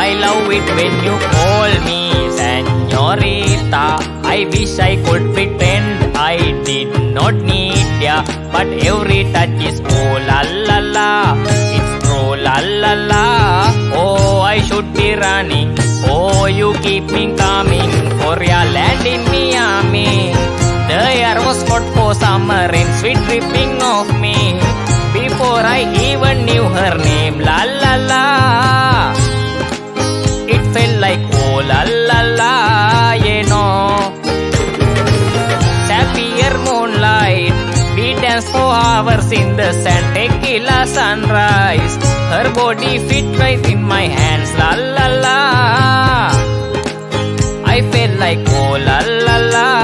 I love it when you call me senorita. I wish I could pretend I did not need ya, but every touch is oh la la la. It's true la la la. Oh, I should be running. Oh, you keep me coming for your land in Miami. The air was hot for summer rain, sweet dripping of me. Before I even knew her name, la la la la la. Sapphire moonlight, we danced for hours in the sand, tequila sunrise. Her body fit right in my hands, la la la. I felt like oh la la la.